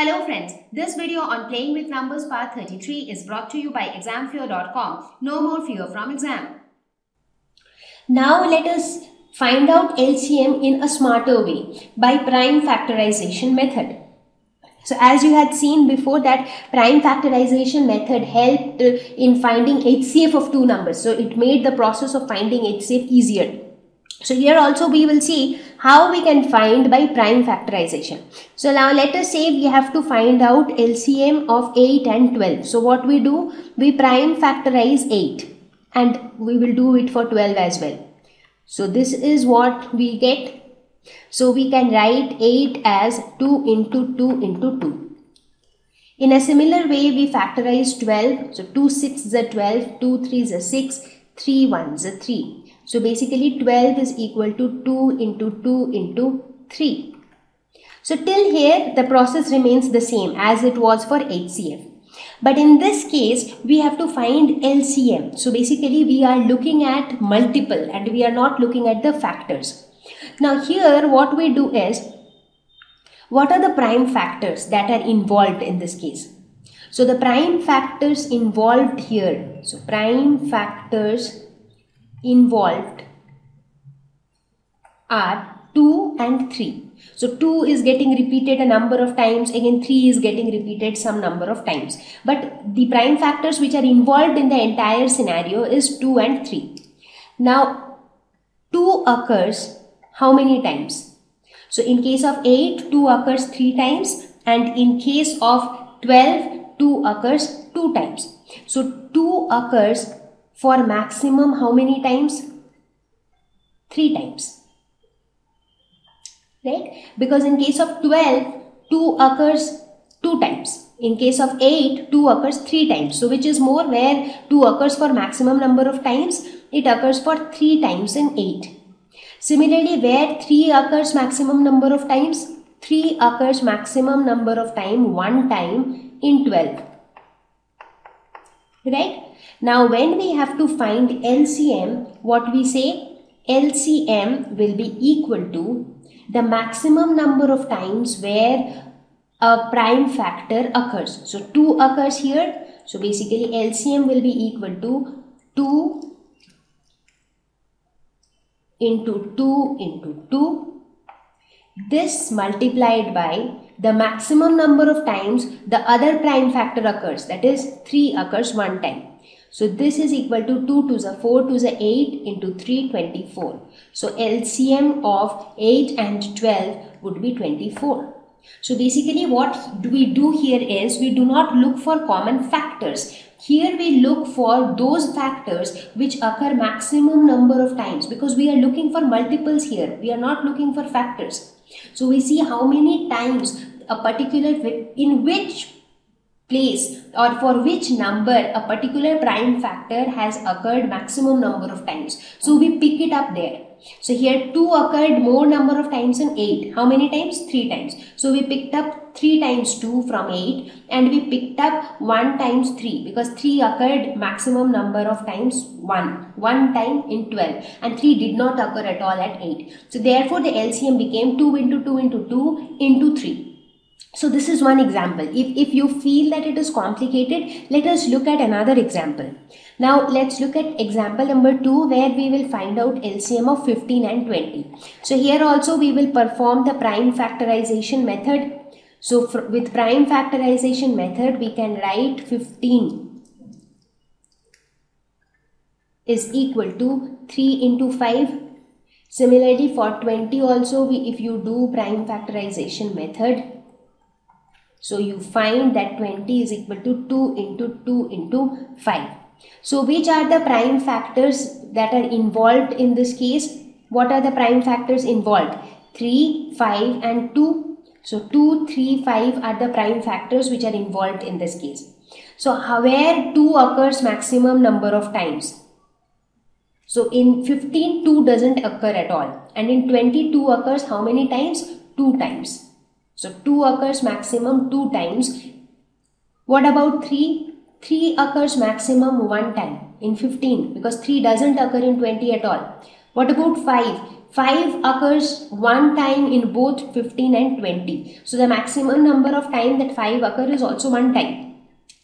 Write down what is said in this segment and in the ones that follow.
Hello friends, this video on playing with numbers part 33 is brought to you by examfear.com. No more fear from exam. Now let us find out LCM in a smarter way by prime factorization method. So as you had seen before that prime factorization method helped uh, in finding HCF of two numbers. So it made the process of finding HCF easier. So here also we will see how we can find by prime factorization. So now let us say we have to find out LCM of 8 and 12. So what we do? We prime factorize 8 and we will do it for 12 as well. So this is what we get. So we can write 8 as 2 into 2 into 2. In a similar way we factorize 12. So 2 6 is a 12, 2 3 is a 6, 3 1 is a 3. So basically 12 is equal to 2 into 2 into 3. So till here the process remains the same as it was for HCF. But in this case we have to find LCM. So basically we are looking at multiple and we are not looking at the factors. Now here what we do is what are the prime factors that are involved in this case? So the prime factors involved here. So prime factors involved are 2 and 3. So 2 is getting repeated a number of times, again 3 is getting repeated some number of times. But the prime factors which are involved in the entire scenario is 2 and 3. Now 2 occurs how many times? So in case of 8, 2 occurs 3 times and in case of 12, 2 occurs 2 times. So 2 occurs for maximum how many times? 3 times. Right? Because in case of 12, 2 occurs 2 times. In case of 8, 2 occurs 3 times. So which is more where 2 occurs for maximum number of times? It occurs for 3 times in 8. Similarly, where 3 occurs maximum number of times? 3 occurs maximum number of time 1 time in 12. Right? Now when we have to find LCM, what we say? LCM will be equal to the maximum number of times where a prime factor occurs. So 2 occurs here. So basically LCM will be equal to 2 into 2 into 2. This multiplied by the maximum number of times the other prime factor occurs. That is 3 occurs one time. So this is equal to 2 to the 4 to the 8 into 3 24. So LCM of 8 and 12 would be 24. So basically what do we do here is we do not look for common factors. Here we look for those factors which occur maximum number of times because we are looking for multiples here. We are not looking for factors. So we see how many times a particular in which place or for which number a particular prime factor has occurred maximum number of times. So we pick it up there. So here 2 occurred more number of times than 8. How many times? 3 times. So we picked up 3 times 2 from 8 and we picked up 1 times 3 because 3 occurred maximum number of times 1. 1 time in 12 and 3 did not occur at all at 8. So therefore the LCM became 2 into 2 into 2 into 3. So this is one example. If, if you feel that it is complicated, let us look at another example. Now let's look at example number 2 where we will find out LCM of 15 and 20. So here also we will perform the prime factorization method. So with prime factorization method we can write 15 is equal to 3 into 5. Similarly for 20 also we, if you do prime factorization method so you find that 20 is equal to 2 into 2 into 5. So which are the prime factors that are involved in this case? What are the prime factors involved? 3, 5 and 2. So 2, 3, 5 are the prime factors which are involved in this case. So where 2 occurs maximum number of times. So in 15, 2 doesn't occur at all. And in 22 occurs how many times? 2 times. So 2 occurs maximum 2 times. What about 3? 3 occurs maximum 1 time in 15 because 3 doesn't occur in 20 at all. What about 5? 5 occurs one time in both 15 and 20. So the maximum number of time that 5 occur is also one time.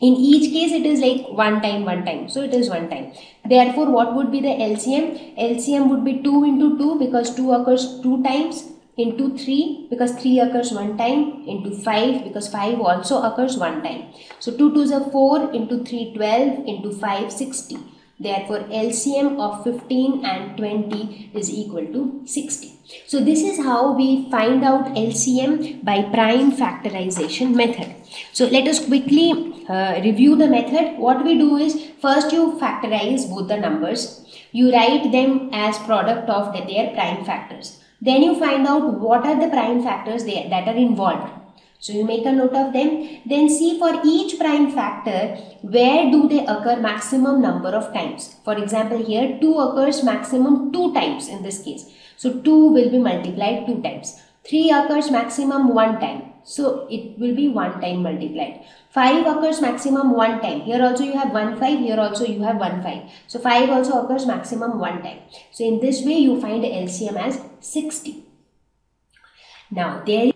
In each case it is like one time, one time. So it is one time. Therefore what would be the LCM? LCM would be 2 into 2 because 2 occurs 2 times into 3 because 3 occurs one time into 5 because 5 also occurs one time. So 2 2s are 4 into 3 12 into 5 60. Therefore, LCM of 15 and 20 is equal to 60. So, this is how we find out LCM by prime factorization method. So, let us quickly uh, review the method. What we do is first you factorize both the numbers. You write them as product of their prime factors. Then you find out what are the prime factors that are involved so you make a note of them. Then see for each prime factor, where do they occur maximum number of times. For example, here 2 occurs maximum 2 times in this case. So 2 will be multiplied 2 times. 3 occurs maximum 1 time. So it will be 1 time multiplied. 5 occurs maximum 1 time. Here also you have 1 5. Here also you have 1 5. So 5 also occurs maximum 1 time. So in this way you find LCM as 60. Now there